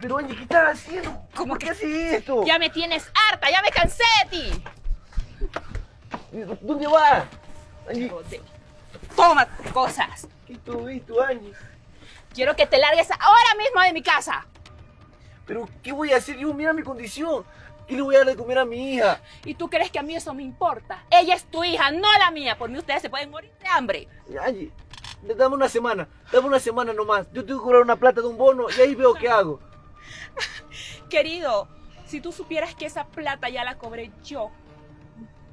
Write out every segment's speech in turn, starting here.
Pero Angie, ¿qué estás haciendo? ¿Cómo ¿Por que- haces esto? Ya me tienes harta, ya me cansé de ti. ¿Dónde vas? Angie. Toma cosas. ¿qué esto, Angie? Quiero que te largues ahora mismo de mi casa. Pero, ¿qué voy a hacer yo? Mira mi condición. ¿Qué le voy a dar de comer a mi hija? ¿Y tú crees que a mí eso me importa? Ella es tu hija, no la mía. Por mí ustedes se pueden morir de hambre. Angie, dame una semana. Dame una semana nomás. Yo tengo que cobrar una plata de un bono y ahí veo qué hago. Querido, si tú supieras que esa plata ya la cobré yo.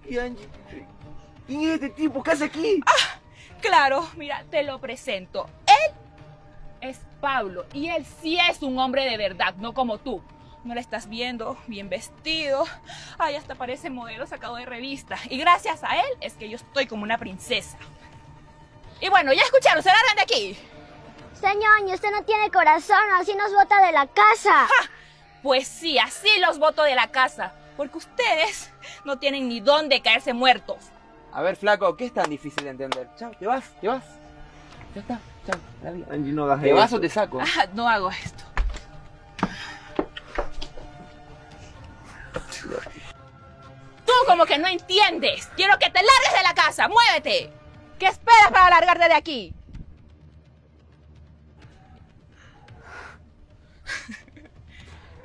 ¿Quién es este tipo? ¿Qué hace aquí? Claro, mira, te lo presento. Él es Pablo y él sí es un hombre de verdad, no como tú. No le estás viendo, bien vestido. Ay, hasta parece modelo sacado de revista. Y gracias a él es que yo estoy como una princesa. Y bueno, ya escucharon, se largan de aquí. Señor, usted no tiene corazón, así nos bota de la casa. Pues sí, así los voto de la casa. Porque ustedes no tienen ni dónde caerse muertos. A ver, flaco, ¿qué es tan difícil de entender? Chao, te vas, te vas. Ya está, chao. Angie, no hagas ¿Te vas o te saco? Ah, no hago esto. Tú como que no entiendes. Quiero que te largues de la casa. Muévete. ¿Qué esperas para largarte de aquí?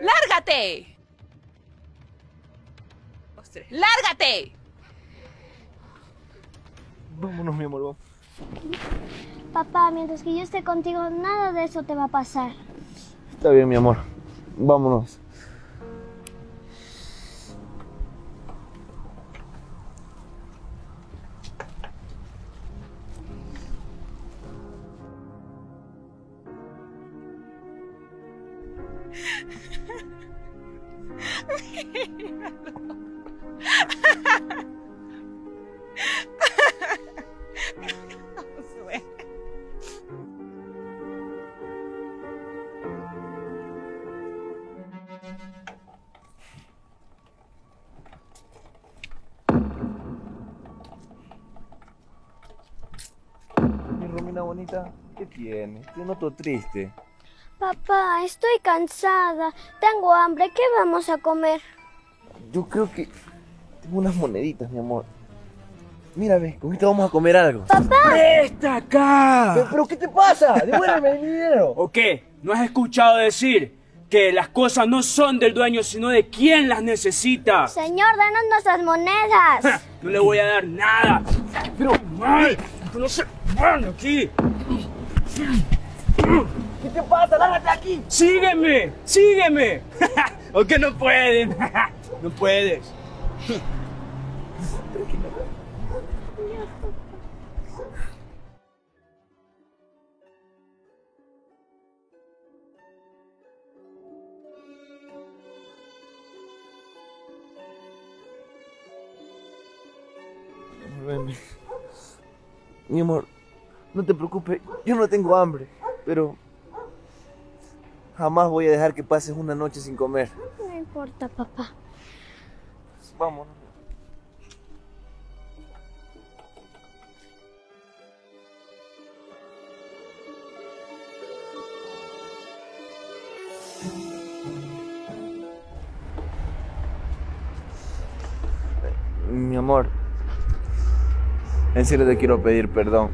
¡Lárgate! Ostras, ¡Lárgate! Vámonos, mi amor. vamos. Papá, mientras que yo esté contigo, nada de eso te va a pasar. Está bien, mi amor. Vámonos. Bonita, ¿qué tienes? Te noto triste. Papá, estoy cansada. Tengo hambre. ¿Qué vamos a comer? Yo creo que tengo unas moneditas, mi amor. Mira, ve, con esto vamos a comer algo. ¡Presta acá! ¿Pero, pero qué te pasa? Devuélveme mi dinero. ¿O qué? ¿No has escuchado decir que las cosas no son del dueño, sino de quien las necesita? Señor, danos nuestras monedas. No le voy a dar nada. Pero, ¡Mal! ¡No se van aquí! ¿qué te pasa? Lárgate aquí. ¡Sígueme! ¡Sígueme! ¿O que no pueden? no puedes. Mi amor, no te preocupes, yo no tengo hambre, pero jamás voy a dejar que pases una noche sin comer. No importa, papá. Vamos. En serio te quiero pedir perdón.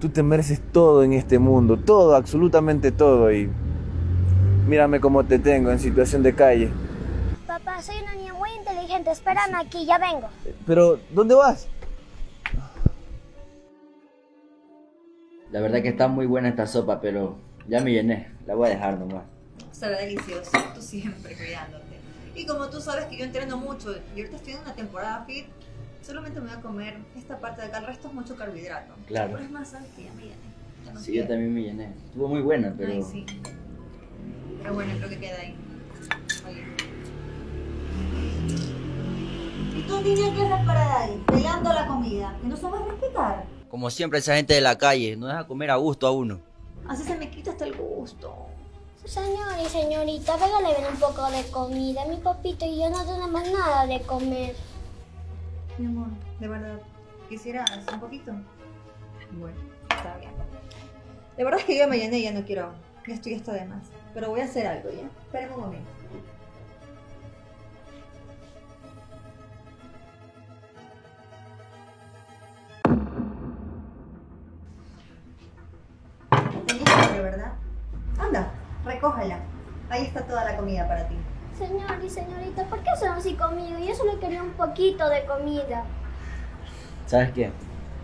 Tú te mereces todo en este mundo, todo, absolutamente todo. Y mírame cómo te tengo en situación de calle. Papá, soy una niña muy inteligente. Espérame aquí, ya vengo. Pero, ¿dónde vas? La verdad que está muy buena esta sopa, pero ya me llené. La voy a dejar nomás. Estará delicioso, tú siempre cuidándote. Y como tú sabes que yo entreno mucho y ahorita estoy en una temporada fit, solamente me voy a comer esta parte de acá, el resto es mucho carbohidrato. Claro. Pero es más, sabes que ya me llené. Ya no Sí, yo también me llené. Estuvo muy buena, pero... Ay, sí. Pero bueno, creo que queda ahí. Oye. ¿Y tú, niña, qué haces para ahí? Peleando la comida. Que no sabes respetar. Como siempre esa gente de la calle, no deja comer a gusto a uno. Así se me quita hasta el gusto. Señor y señorita, regale ven un poco de comida. Mi papito y yo no tenemos nada de comer. Mi amor, de verdad, ¿quisieras un poquito? Bueno, está bien. De verdad es que yo me llené y ya no quiero. Ya estoy hasta de más. Pero voy a hacer algo, ¿ya? Espérame un momento. Tenías hambre, ¿verdad? Anda, recójala. Ahí está toda la comida para ti. Señor y señorita, ¿por qué son así conmigo? Yo solo quería un poquito de comida. ¿Sabes qué?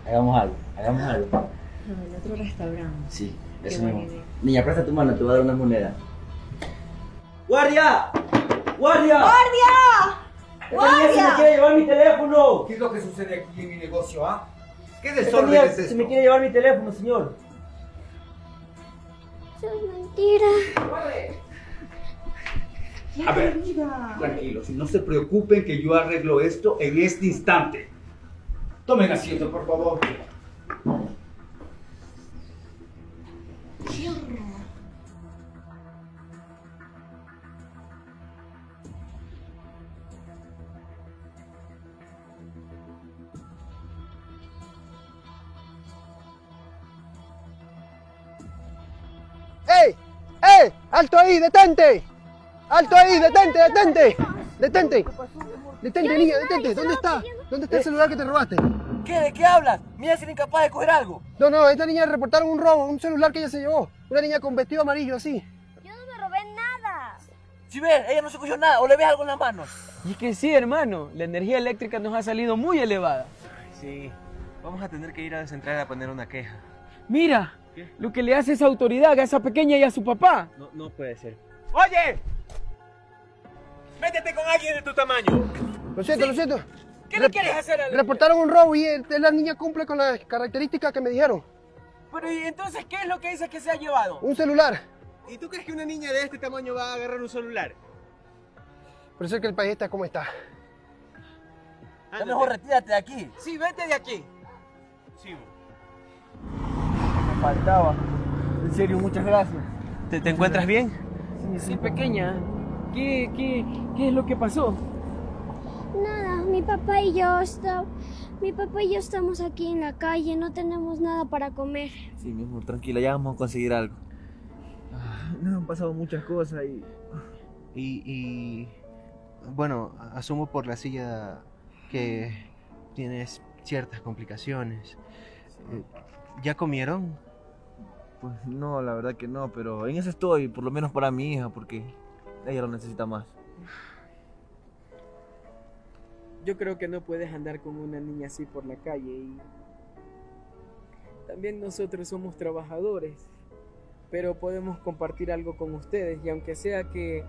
Hagamos algo, hagamos algo. No, el otro restaurante. Sí, eso mismo. Niña, presta tu mano, te voy a dar una moneda. ¡Guardia! ¡Guardia! ¡Guardia! ¡Esta niña se me quiere llevar mi teléfono! ¿Qué es lo que sucede aquí en mi negocio, ah? ¿Qué Esta desorden es se esto? me quiere llevar mi teléfono, señor. Eso es mentira. A ver, tranquilos, no se preocupen que yo arreglo esto en este instante. Tomen asiento, por favor. ¡Ey! ¡Ey! ¡Alto ahí! ¡Detente! ¡Alto ahí! ¡Detente! ¡Detente! ¡Detente! ¡Detente, niña! ¡Detente! ¿Dónde está? ¿Dónde está el celular que te robaste? ¿Qué? ¿De qué hablas? Mira si eres incapaz de coger algo. No, no, esta niña reportaron un robo, un celular que ella se llevó. Una niña con vestido amarillo así. Yo no me robé nada. Si ves, ella no se cogió nada, o le ves algo en las manos. Y es que sí, hermano, la energía eléctrica nos ha salido muy elevada. Sí, vamos a tener que ir a la central a poner una queja. Mira, lo que le hace esa autoridad a esa pequeña y a su papá. No, no puede ser. ¡Oye! ¡Métete con alguien de tu tamaño! Lo siento, lo siento. ¿Qué le quieres hacer a la Reportaron un robo y eh, la niña cumple con las características que me dijeron. Pero ¿y entonces qué es lo que dice que se ha llevado? Un celular. ¿Y tú crees que una niña de este tamaño va a agarrar un celular? Por eso es que el país está como está. Ya mejor retírate de aquí. Sí, vete de aquí. Sigo. Me faltaba. En serio, muchas gracias. ¿Te, te encuentras bien? Sí, pequeña. ¿Qué, qué, ¿Qué es lo que pasó? Nada, mi papá y yo está, mi papá y yo estamos aquí en la calle, no tenemos nada para comer. Sí, mi amor, tranquila, ya vamos a conseguir algo. Ah, Nos han pasado muchas cosas y. Y, y, bueno, asumo por la silla que tienes ciertas complicaciones. Eh, ¿Ya comieron? Pues no, la verdad que no, pero en eso estoy, por lo menos para mi hija, porque ella lo necesita más. Yo creo que no puedes andar con una niña así por la calle y también nosotros somos trabajadores, pero podemos compartir algo con ustedes y aunque sea que,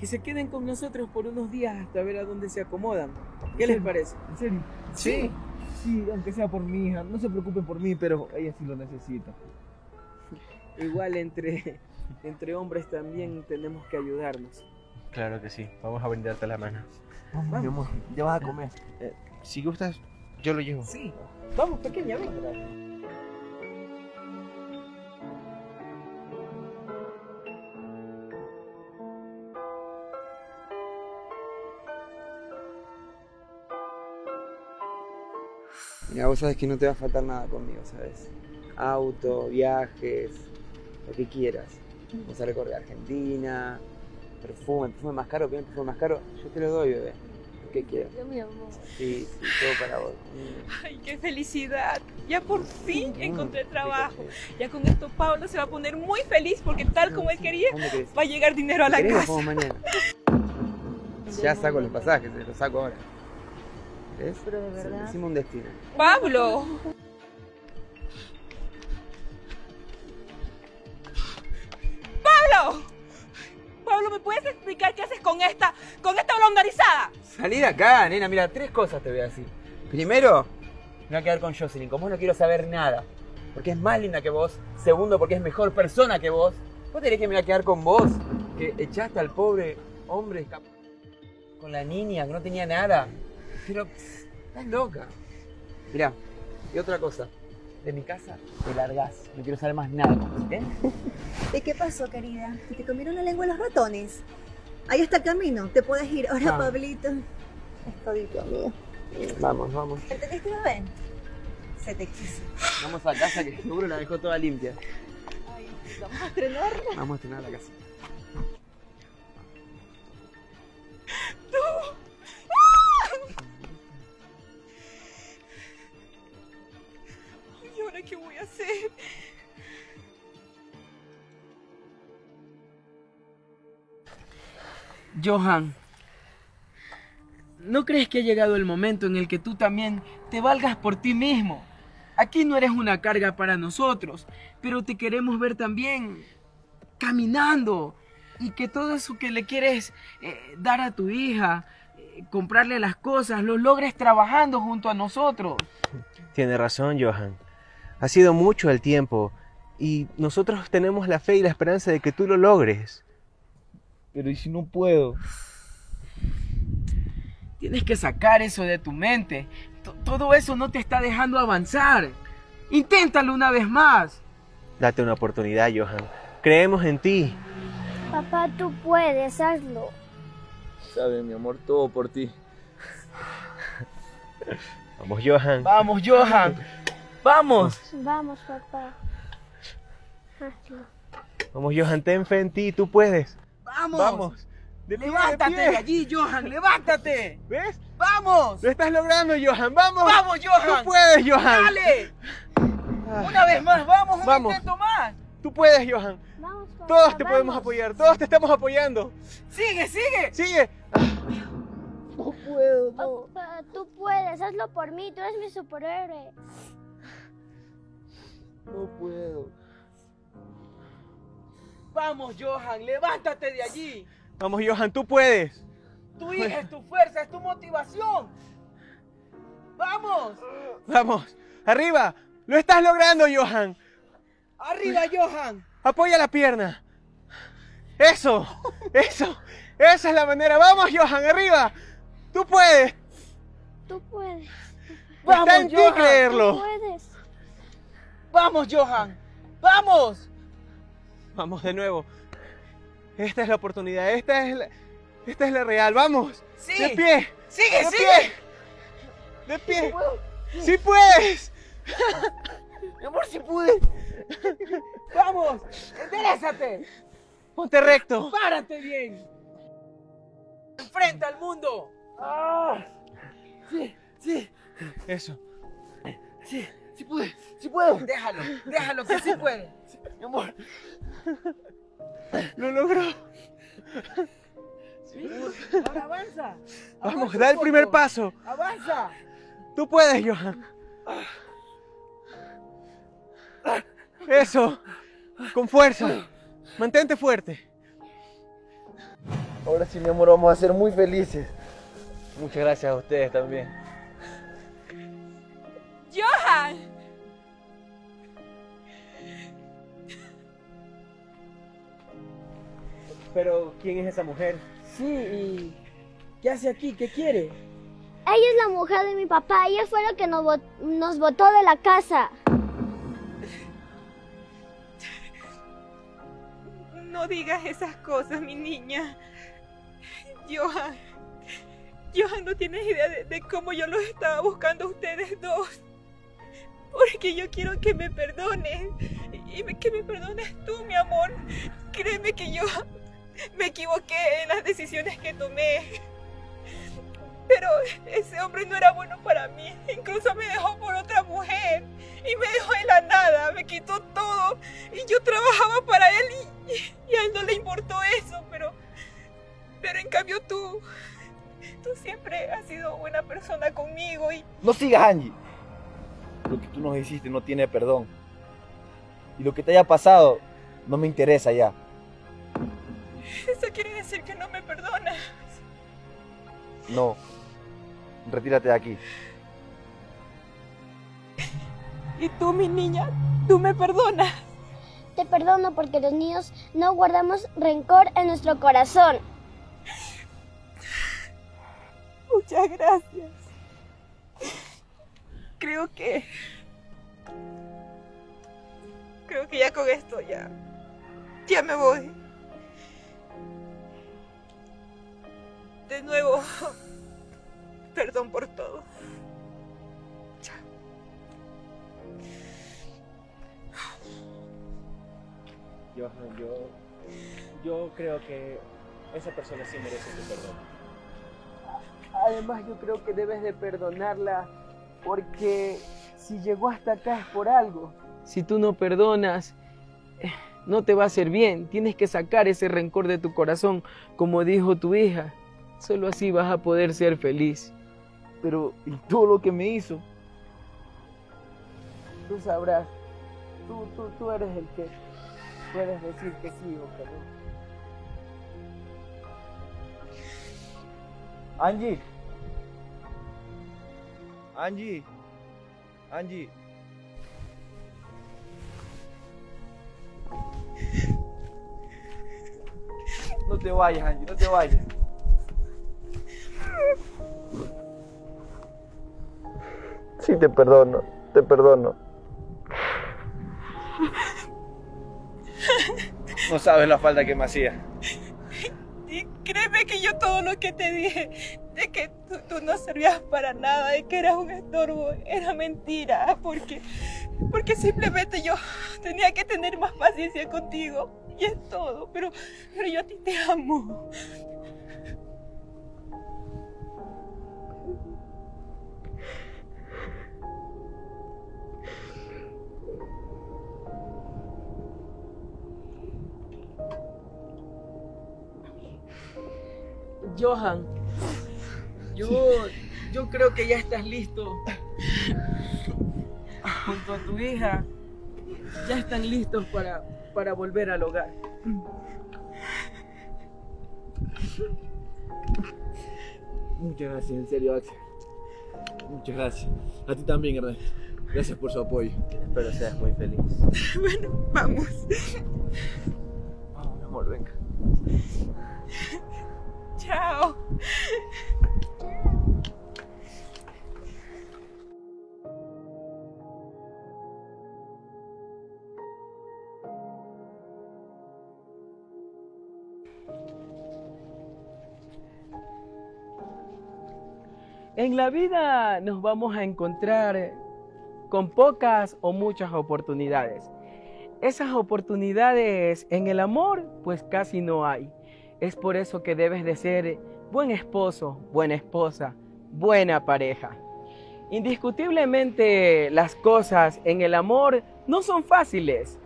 que se queden con nosotros por unos días hasta ver a dónde se acomodan. ¿Qué les parece? ¿En serio? Sí. Sí, aunque sea por mi hija, no se preocupen por mí, pero ella sí lo necesita. Igual entre, entre hombres también tenemos que ayudarnos. Claro que sí, vamos a brindarte la mano. Vamos, mi amor, ya vas a comer. Eh, si gustas, yo lo llevo. Sí. Vamos, pequeña, ven. Mira, vos sabes que no te va a faltar nada conmigo, ¿sabes? Auto, viajes, lo que quieras. Vamos a recorrer Argentina, perfume, perfume más caro, piden perfume más caro, yo te lo doy, bebé. Lo que quieras. mi amor. Sí, sí, todo para vos. Ay, qué felicidad. Ya por fin Mm, encontré trabajo. Ya con esto Pablo se va a poner muy feliz porque tal como él quería, va a llegar dinero a la ¿Querés o casa. mañana? Ya saco los pasajes, los saco ahora. ¿Ves? Pero de verdad. Hicimos un destino. Pablo. ¿Me puedes explicar qué haces con esta, con esta blondarizada? Salí de acá, nena. Mira, tres cosas te voy a decir. Primero, me voy a quedar con Jocelyn. Con vos no quiero saber nada. Porque es más linda que vos. Segundo, porque es mejor persona que vos. Vos tenés que me voy a quedar con vos. Que echaste al pobre hombre con la niña que no tenía nada. Pero, estás loca. Mirá, y otra cosa. De mi casa te largás. No quiero saber más nada. ¿eh? ¿Y qué pasó, querida? ¿Que ¿Te comieron la lengua los ratones? Ahí está el camino, te puedes ir. Ahora, Ah. Pablito. Es todito, amigo. Vamos, vamos. ¿Entendiste, bebé? Se te quiso. Vamos a casa que seguro la dejó toda limpia. Ay, vamos a estrenar. Vamos a estrenar la casa. ¿qué voy a hacer? Johan, ¿no crees que ha llegado el momento en el que tú también te valgas por ti mismo? Aquí no eres una carga para nosotros, pero te queremos ver también caminando y que todo eso que le quieres eh, dar a tu hija, eh, comprarle las cosas, lo logres trabajando junto a nosotros. Tiene razón, Johan. Ha sido mucho el tiempo y nosotros tenemos la fe y la esperanza de que tú lo logres. Pero ¿y si no puedo? Tienes que sacar eso de tu mente. T- todo eso no te está dejando avanzar. Inténtalo una vez más. Date una oportunidad, Johan. Creemos en ti. Papá, tú puedes, hazlo. Sabes, mi amor, todo por ti. Vamos, Johan. Vamos, Johan. Vamos. Vamos, papá. Hazlo. Vamos, Johan, ten fe en ti, tú puedes. Vamos. Vamos. De pie, de Levántate pie. de allí, Johan. Levántate. ¿Ves? Vamos. Lo estás logrando, Johan. Vamos. Vamos, Johan. Tú puedes, Johan. Dale. Una vez más, vamos, un Vamos. intento más. Tú puedes, Johan. Vamos, papá. Todos te podemos apoyar. Todos te estamos apoyando. Sigue, sigue. Sigue. No puedo, no. Papá, tú puedes, hazlo por mí, tú eres mi superhéroe. No puedo. Vamos, Johan, levántate de allí. Vamos, Johan, tú puedes. Tu hija es tu fuerza, es tu motivación. Vamos. Vamos. Arriba. Lo estás logrando, Johan. Arriba, Johan. Apoya la pierna. Eso. Eso. Esa es la manera. Vamos, Johan, arriba. Tú puedes. Tú puedes, Vamos, Está en ti Johan. tú creerlo. puedes. Vamos, Johan. Vamos. Vamos de nuevo. Esta es la oportunidad. Esta es la, esta es la real. Vamos. Sí. De pie. Sigue, De sigue. pie. De pie. Sí puedes. Mi amor, si pude. Vamos. Enderezate. Ponte recto. Párate bien. Enfrenta al mundo. Ah. Sí, sí, Eso. sí, sí pude, sí puedo. Déjalo, déjalo que sí puede. Mi amor. Lo logró. Sí. Ahora avanza. Vamos, da el primer paso. Avanza. Tú puedes, Johan. Eso. Con fuerza. Mantente fuerte. Ahora sí, mi amor, vamos a ser muy felices. Muchas gracias a ustedes también. Pero, ¿quién es esa mujer? Sí, ¿y qué hace aquí? ¿Qué quiere? Ella es la mujer de mi papá, ella fue la que nos, bot- nos botó de la casa. No digas esas cosas, mi niña. Johan. Johan, no tienes idea de, de cómo yo los estaba buscando a ustedes dos. Porque yo quiero que me perdones. Y que me perdones tú, mi amor. Créeme que yo me equivoqué en las decisiones que tomé. Pero ese hombre no era bueno para mí. Incluso me dejó por otra mujer. Y me dejó en la nada. Me quitó todo. Y yo trabajaba para él y- y a él no le importó eso. Pero, pero en cambio tú, tú siempre has sido buena persona conmigo y No sigas, Angie. Lo que tú nos hiciste no tiene perdón. Y lo que te haya pasado no me interesa ya. eso quiere decir que no me perdonas. No. Retírate de aquí. Y tú, mi niña, tú me perdonas. Te perdono porque los niños no guardamos rencor en nuestro corazón. Muchas gracias. Creo que... Creo que ya con esto ya... Ya me voy. De nuevo, perdón por todo. Johan, yo, yo creo que esa persona sí merece tu perdón. Además, yo creo que debes de perdonarla porque si llegó hasta acá es por algo. Si tú no perdonas, eh, no te va a hacer bien. Tienes que sacar ese rencor de tu corazón, como dijo tu hija. Solo así vas a poder ser feliz. Pero, ¿y todo lo que me hizo? Tú sabrás. Tú, tú, tú eres el que puedes decir que sí o que no. Angie. Angie. Angie. No te vayas, Angie, no te vayas. Sí, te perdono, te perdono. No sabes la falta que me hacía. Y créeme que yo todo lo que te dije, de que tú, no servías para nada, de que eras un estorbo, era mentira, porque, porque simplemente yo tenía que tener más paciencia contigo. Y es todo, pero, pero yo a ti te amo. Johan, yo, yo creo que ya estás listo. Junto a tu hija, ya están listos para, para volver al hogar. Muchas gracias, en serio, Axel. Muchas gracias. A ti también, Ernesto. Gracias por su apoyo. Espero seas muy feliz. Bueno, vamos. En la vida nos vamos a encontrar con pocas o muchas oportunidades. Esas oportunidades en el amor pues casi no hay. Es por eso que debes de ser buen esposo, buena esposa, buena pareja. Indiscutiblemente las cosas en el amor no son fáciles,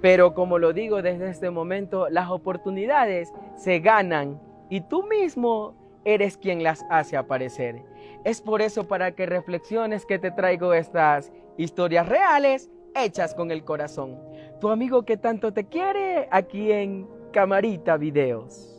pero como lo digo desde este momento, las oportunidades se ganan y tú mismo eres quien las hace aparecer. Es por eso para que reflexiones que te traigo estas historias reales hechas con el corazón. Tu amigo que tanto te quiere aquí en Camarita Videos.